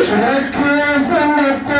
সুরক্ষা